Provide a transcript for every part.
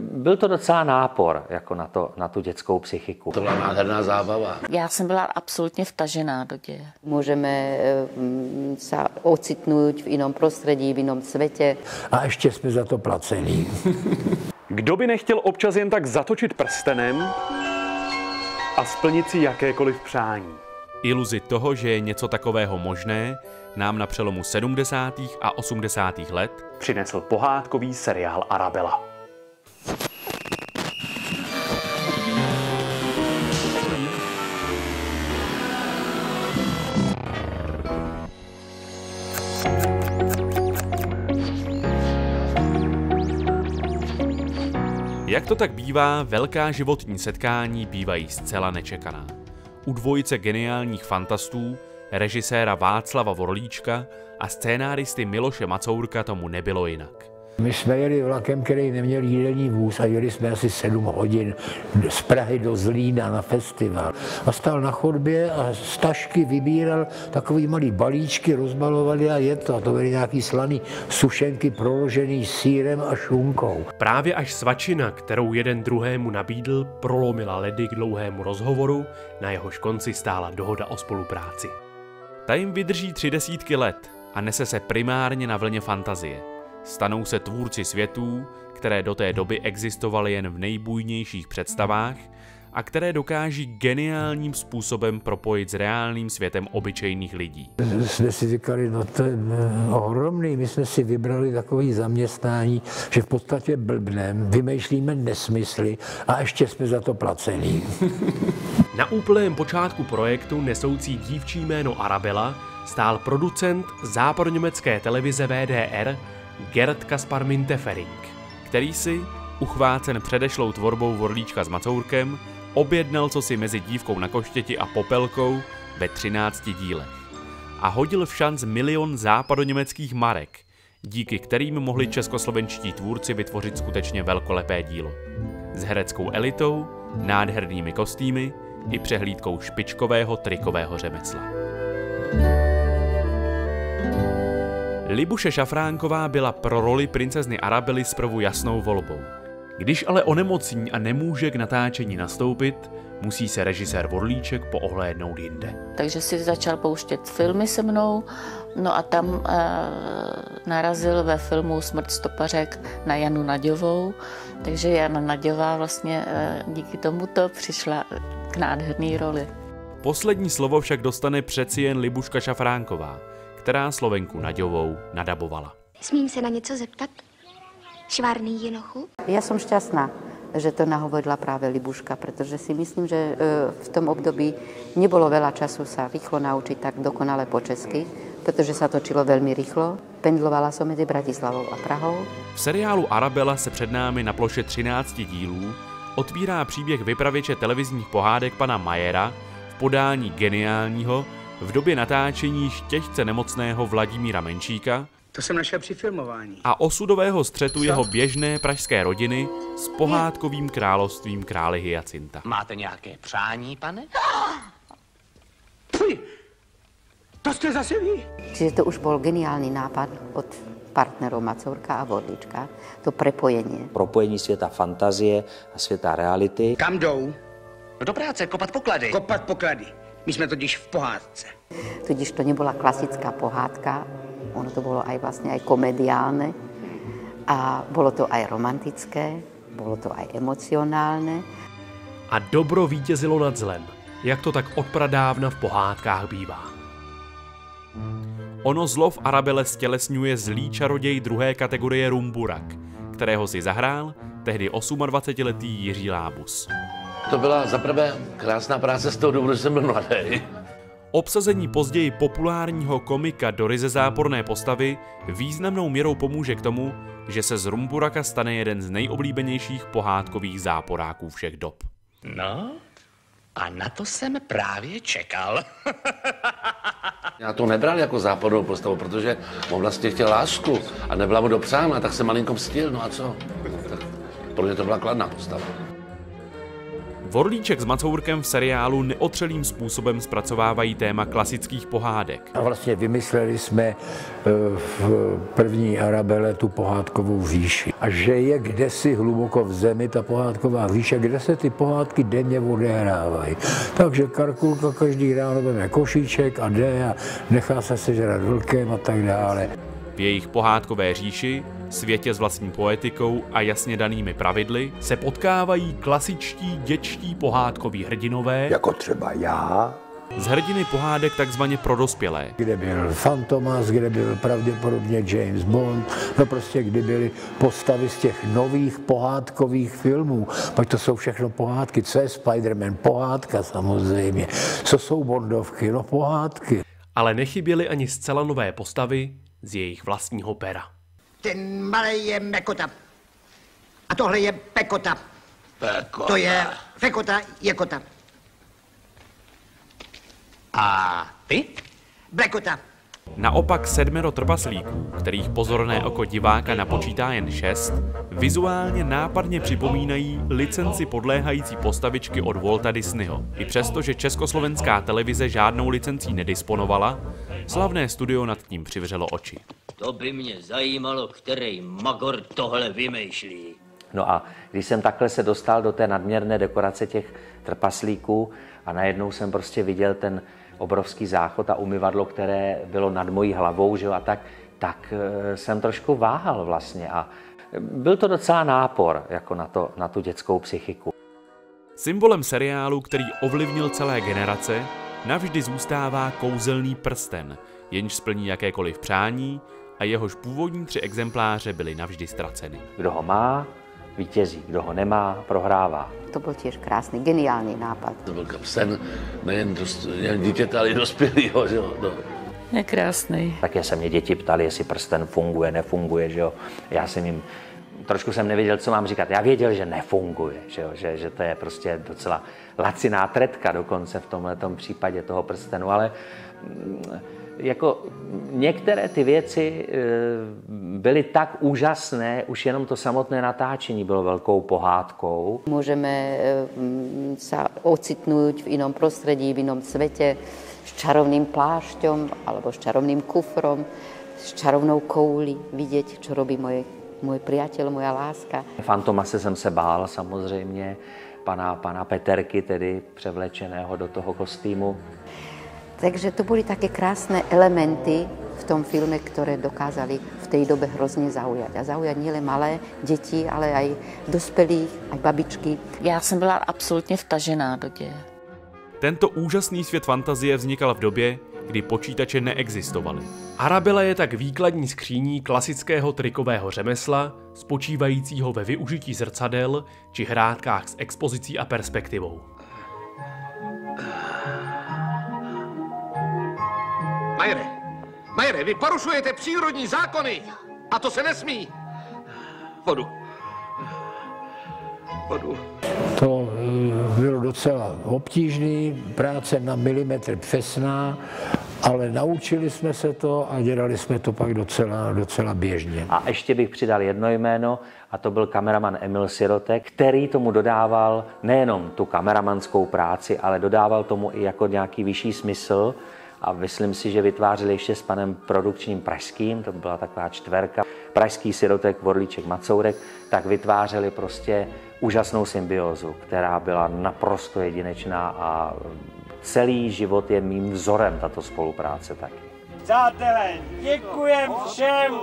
Byl to docela nápor jako na, to, na tu dětskou psychiku. To byla nádherná zábava. Já jsem byla absolutně vtažená do děje. Můžeme mm, se ocitnout v jinom prostředí, v jinom světě. A ještě jsme za to placení. Kdo by nechtěl občas jen tak zatočit prstenem a splnit si jakékoliv přání? Iluzi toho, že je něco takového možné, nám na přelomu 70. a 80. let přinesl pohádkový seriál Arabela. Jak to tak bývá, velká životní setkání bývají zcela nečekaná. U dvojice geniálních fantastů, režiséra Václava Vorlíčka a scénáristy Miloše Macourka tomu nebylo jinak. My jsme jeli vlakem, který neměl jídelní vůz a jeli jsme asi 7 hodin z Prahy do Zlína na festival. A stál na chodbě a z tašky vybíral takový malý balíčky, rozbalovali a je to. A to byly nějaký slaný sušenky proložený sírem a šunkou. Právě až svačina, kterou jeden druhému nabídl, prolomila ledy k dlouhému rozhovoru, na jehož konci stála dohoda o spolupráci. Ta jim vydrží tři desítky let a nese se primárně na vlně fantazie – Stanou se tvůrci světů, které do té doby existovaly jen v nejbujnějších představách a které dokáží geniálním způsobem propojit s reálným světem obyčejných lidí. Jsme si říkali, no to je ohromný, my jsme si vybrali takový zaměstnání, že v podstatě blbnem, vymýšlíme nesmysly a ještě jsme za to placení. Na úplném počátku projektu nesoucí dívčí jméno Arabela stál producent západoněmecké televize VDR Gerd Kaspar Mintefering, který si, uchvácen předešlou tvorbou Vorlíčka s Macourkem, objednal co si mezi dívkou na koštěti a popelkou ve 13 dílech a hodil v šanc milion západoněmeckých marek, díky kterým mohli českoslovenští tvůrci vytvořit skutečně velkolepé dílo. S hereckou elitou, nádhernými kostýmy i přehlídkou špičkového trikového řemesla. Libuše Šafránková byla pro roli princezny Arabely zprvu jasnou volbou. Když ale onemocní a nemůže k natáčení nastoupit, musí se režisér Vorlíček poohlédnout jinde. Takže si začal pouštět filmy se mnou, no a tam e, narazil ve filmu Smrt stopařek na Janu Naďovou, takže Jana Naďová vlastně e, díky tomuto přišla k nádherné roli. Poslední slovo však dostane přeci jen Libuška Šafránková, která Slovenku Naďovou nadabovala. Smím se na něco zeptat? Švárný jinochu? Já jsem šťastná, že to nahovorila právě Libuška, protože si myslím, že e, v tom období nebylo veľa času sa rýchlo naučiť tak dokonale po česky, protože sa točilo velmi rýchlo. Pendlovala som mezi Bratislavou a Prahou. V seriálu Arabela se před námi na ploše 13 dílů otvírá příběh vypravěče televizních pohádek pana Majera v podání geniálního v době natáčení štěžce nemocného Vladimíra Menšíka to jsem našel při filmování. a osudového střetu Co? jeho běžné pražské rodiny s pohádkovým královstvím krále Hyacinta. Máte nějaké přání, pane? Fuj, to jste zase vy. Čiže to už byl geniální nápad od partnerů Macourka a Vodlička, to prepojení. Propojení světa fantazie a světa reality. Kam jdou? No do práce, kopat poklady. Kopat poklady. My jsme totiž v pohádce. Tudíž to nebyla klasická pohádka, ono to bylo aj vlastně aj komediálne a bylo to aj romantické, bylo to aj emocionálne. A dobro vítězilo nad zlem, jak to tak odpradávna v pohádkách bývá. Ono zlo v Arabele stělesňuje zlý čaroděj druhé kategorie Rumburak, kterého si zahrál tehdy 28-letý Jiří Lábus. To byla zaprvé krásná práce z toho důvodu, že jsem byl mladý. Obsazení později populárního komika do ryze záporné postavy významnou měrou pomůže k tomu, že se z Rumburaka stane jeden z nejoblíbenějších pohádkových záporáků všech dob. No, a na to jsem právě čekal. Já to nebral jako západovou postavu, protože on vlastně chtěl lásku a nebyla mu dopřána, tak se malinko mstil, no a co? Tak pro mě to byla kladná postava. Vorlíček s Macourkem v seriálu neotřelým způsobem zpracovávají téma klasických pohádek. A vlastně vymysleli jsme eh, v první Arabele tu pohádkovou říši. A že je kdesi hluboko v zemi ta pohádková říše, kde se ty pohádky denně odehrávají. Takže Karkulka každý ráno veme košíček a jde a nechá se sežrat vlkem a tak dále. V jejich pohádkové říši, světě s vlastní poetikou a jasně danými pravidly se potkávají klasičtí děčtí pohádkoví hrdinové, Jako třeba já, z hrdiny pohádek takzvaně pro dospělé. kde byl Fantomas, kde byl pravděpodobně James Bond, no prostě kdy byly postavy z těch nových pohádkových filmů. Pak to jsou všechno pohádky. Co je Spider-Man? Pohádka samozřejmě. Co jsou Bondovky? No pohádky. Ale nechyběly ani zcela nové postavy z jejich vlastního pera. Ten malý je Mekota. A tohle je Pekota. Pekota. To je Fekota, je kota. A ty? Blekota. Naopak sedmero trpaslíků, kterých pozorné oko diváka napočítá jen šest, vizuálně nápadně připomínají licenci podléhající postavičky od Walta Disneyho. I přesto, že československá televize žádnou licencí nedisponovala, slavné studio nad tím přivřelo oči. To by mě zajímalo, který magor tohle vymýšlí. No a když jsem takhle se dostal do té nadměrné dekorace těch trpaslíků a najednou jsem prostě viděl ten obrovský záchod a umyvadlo, které bylo nad mojí hlavou, že jo, a tak, tak eh, jsem trošku váhal vlastně a byl to docela nápor jako na, to, na tu dětskou psychiku. Symbolem seriálu, který ovlivnil celé generace, navždy zůstává kouzelný prsten, jenž splní jakékoliv přání a jehož původní tři exempláře byly navždy ztraceny. Kdo ho má, vítězí, kdo ho nemá, prohrává. To byl tiež krásny, geniálny nápad. To byl sen nejen, dost, nejen dítěte, ale i dospělého. Že jo? No. Je krásný. Také se mě děti ptali, jestli prsten funguje, nefunguje, že jo. Já jsem jim, trošku jsem nevěděl, co mám říkat. Já věděl, že nefunguje, že, jo? Že, že to je prostě docela laciná tretka dokonce v tomhle případě toho prstenu, ale mm, jako některé ty věci e, byly tak úžasné, už jenom to samotné natáčení bylo velkou pohádkou. Môžeme mm, sa ocitnúť v inom prostredí, v inom svete s čarovným plášťom alebo s čarovným kufrom, s čarovnou kouli, vidieť, čo robí moje, môj priateľ, moja láska. Fantomase jsem se bál samozřejmě, pana, pana Peterky, tedy převlečeného do toho kostýmu. Takže to boli také krásne elementy v tom filme, ktoré dokázali v tej dobe hrozne zaujať. A zaujať nielen malé deti, ale aj dospelých, aj babičky. Já jsem byla absolutně vtažená do děje. Tento úžasný svět fantazie vznikal v době, kdy počítače neexistovaly. Arabela je tak výkladní skříní klasického trikového řemesla, spočívajícího ve využití zrcadel či hrátkách s expozicí a perspektivou. Majere, Majere, vy porušujete přírodní zákony a to se nesmí. Vodu. Vodu. To eh, bylo docela obtížný, práce na milimetr přesná, ale naučili jsme se to a dělali jsme to pak docela, docela běžně. A ještě bych přidal jedno jméno, a to byl kameraman Emil Sirotek, který tomu dodával nejenom tu kameramanskou práci, ale dodával tomu i jako nějaký vyšší smysl. A myslím si, že vytvářeli ještě s panem produkčním Pražským, to byla taková čtverka, Pražský Sirotek, Vorlíček, Macourek, tak vytvářeli prostě úžasnou symbiózu, která byla naprosto jedinečná a celý život je mým vzorem tato spolupráce taky. Přátelé, děkujem všem.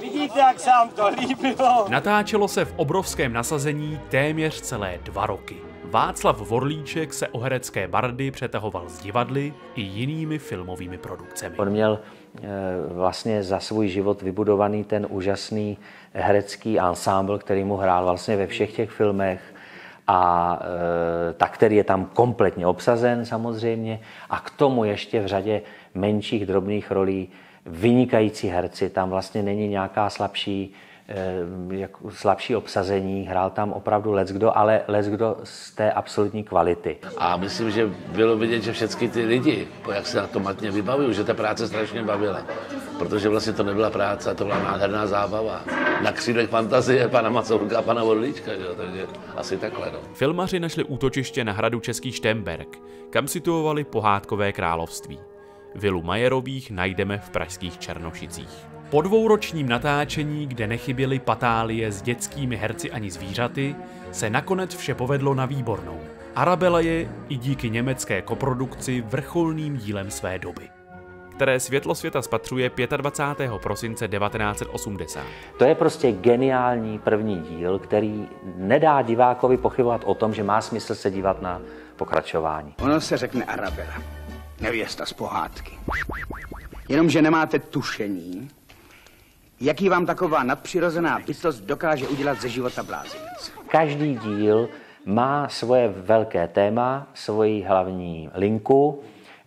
Vidíte, jak se vám to líbilo? Natáčelo se v obrovském nasazení téměř celé dva roky. Václav Vorlíček se o herecké bardy přetahoval s divadly i jinými filmovými produkcemi. On měl eh, vlastně za svůj život vybudovaný ten úžasný herecký ansámbl, který mu hrál vlastně ve všech těch filmech. A e, tak, který je tam kompletně obsazen samozřejmě. A k tomu ještě v řadě menších drobných rolí vynikající herci, tam vlastně není nějaká slabší jako slabší obsazení, hrál tam opravdu leckdo, ale leckdo z té absolutní kvality. A myslím, že bylo vidět, že všechny ty lidi, jak se na to matně vybavují, že ta práce strašně bavila. Protože vlastně to nebyla práce, to byla nádherná zábava. Na křídech fantazie pana Macourka a pana Vodlíčka, že? takže asi takhle. No. Filmaři našli útočiště na hradu Český Štemberg, kam situovali pohádkové království. Vilu Majerových najdeme v pražských Černošicích. Po dvouročním natáčení, kde nechyběly patálie s dětskými herci ani zvířaty, se nakonec vše povedlo na výbornou. Arabela je i díky německé koprodukci vrcholným dílem své doby které světlo světa spatřuje 25. prosince 1980. To je prostě geniální první díl, který nedá divákovi pochybovat o tom, že má smysl se dívat na pokračování. Ono se řekne Arabela, nevěsta z pohádky. Jenomže nemáte tušení, jaký vám taková nadpřirozená bytost dokáže udělat ze života blázinec. Každý díl má svoje velké téma, svoji hlavní linku,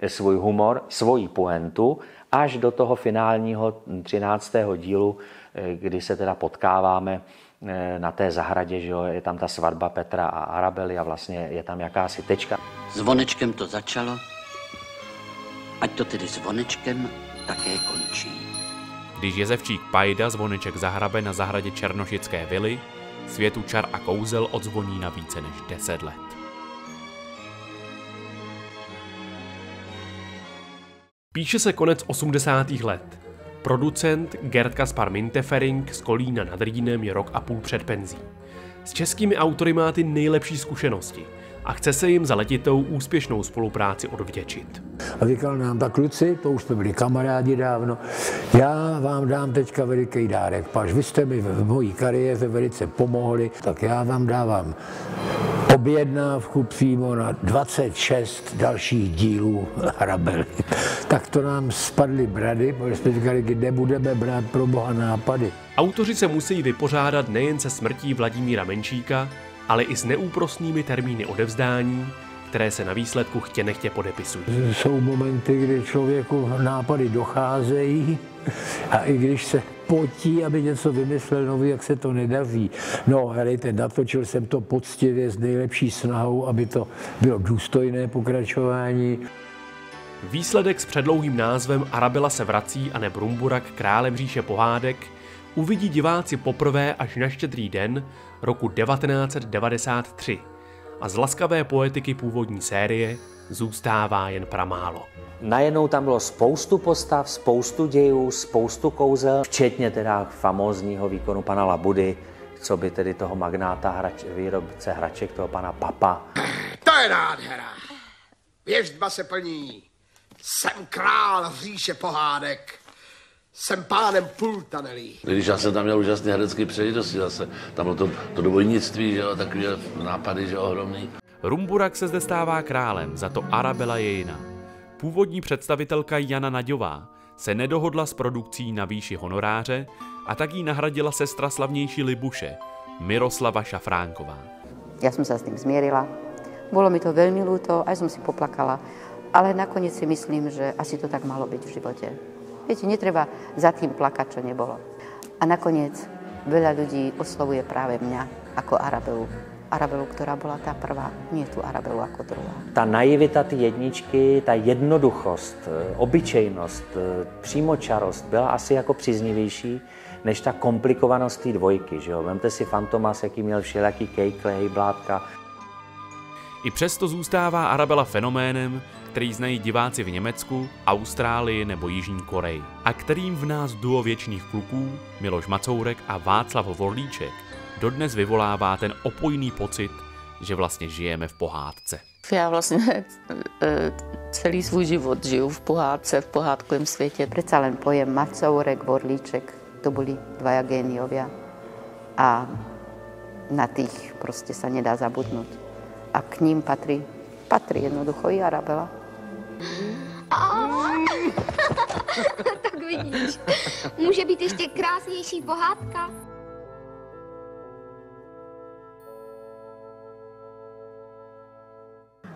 svůj humor, svoji poentu, až do toho finálního 13. dílu, eh, kdy se teda potkáváme eh, na té zahradě, že jo, je tam ta svatba Petra a Arabely a vlastně je tam jakási tečka. Zvonečkem to začalo, ať to tedy zvonečkem také končí. Když jezevčík Pajda zvoneček zahrabe na zahradě Černošické vily, světu čar a kouzel odzvoní na více než 10 let. Píše se konec 80. let. Producent Gerd Kaspar Mintefering z Kolína nad Rýnem je rok a půl před penzí. S českými autory má ty nejlepší zkušenosti a chce se jim za letitou úspěšnou spolupráci odvděčit. A říkal nám, tak kluci, to už jsme byli kamarádi dávno, já vám dám teďka veliký dárek, paž vy jste mi v mojí kariéře velice pomohli, tak já vám dávám objednávku přímo na 26 dalších dílů Hrabely. tak to nám spadly brady, protože jsme říkali, kde budeme brát pro boha nápady. Autoři se musí vypořádat nejen se smrtí Vladimíra Menšíka, ale i s neúprostnými termíny odevzdání, které se na výsledku chtě nechtě podepisují. Jsou momenty, kdy člověku nápady docházejí a i když se potí, aby něco vymyslel nový, jak se to nedaří. No, helejte, natočil jsem to poctivě s nejlepší snahou, aby to bylo důstojné pokračování. Výsledek s předlouhým názvem Arabela se vrací a ne Brumburak králem říše pohádek uvidí diváci poprvé až na štědrý den roku 1993 a z laskavé poetiky původní série zůstává jen pramálo. Najednou tam bylo spoustu postav, spoustu dějů, spoustu kouzel, včetně teda famózního výkonu pana Labudy, co by tedy toho magnáta hrač, výrobce hraček, toho pana Papa. To je nádhera. Věždba se plní. Jsem král říše pohádek. Jsem pánem Pultanelí. Když já jsem tam měl úžasné herecké přejitosti zase. Tam bylo to, to dvojnictví, že jo, takový nápady, že ohromný. Rumburak se zde stává králem, za to Arabela je jiná. Původní představitelka Jana Naďová se nedohodla s produkcí na výši honoráře a tak jí nahradila sestra slavnější Libuše, Miroslava Šafránková. Já jsem se s tím změrila. Bylo mi to velmi ľúto, aj jsem si poplakala, ale nakonec si myslím, že asi to tak malo být v životě. Viete, netreba za tým plakať, čo nebolo. A nakoniec veľa ľudí oslovuje práve mňa ako Arabelu. Arabelu, ktorá bola tá prvá, nie tú Arabelu ako druhá. Ta naivita ty jedničky, ta jednoduchost, obyčejnost, přímočarost byla asi jako příznivější než ta komplikovanost té dvojky. Že jo? Vemte si Fantomas, jaký měl všelijaký kejkle, hejblátka. I přesto zůstává Arabela fenoménem, který znají diváci v Německu, Austrálii nebo Jižní Koreji a kterým v nás duo věčných kluků Miloš Macourek a Václav Vorlíček dodnes vyvolává ten opojný pocit, že vlastně žijeme v pohádce. Já vlastně e, celý svůj život žiju v pohádce, v pohádkovém světě. Přece len pojem Macourek, Vorlíček, to byli dvaja géniovia a na tých prostě se nedá zabudnout. A k ním patří, patří jednoducho i Arabela. tak vidíš, může být ještě krásnější pohádka.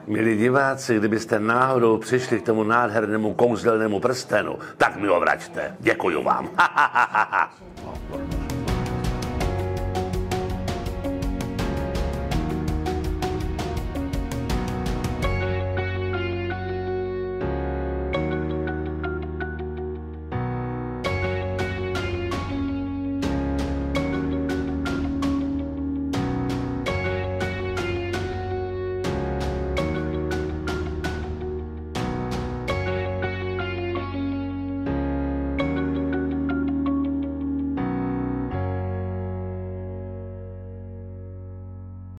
Milí diváci, kdybyste náhodou přišli k tomu nádhernému kouzelnému prstenu, tak mi ho vraťte. Děkuju vám.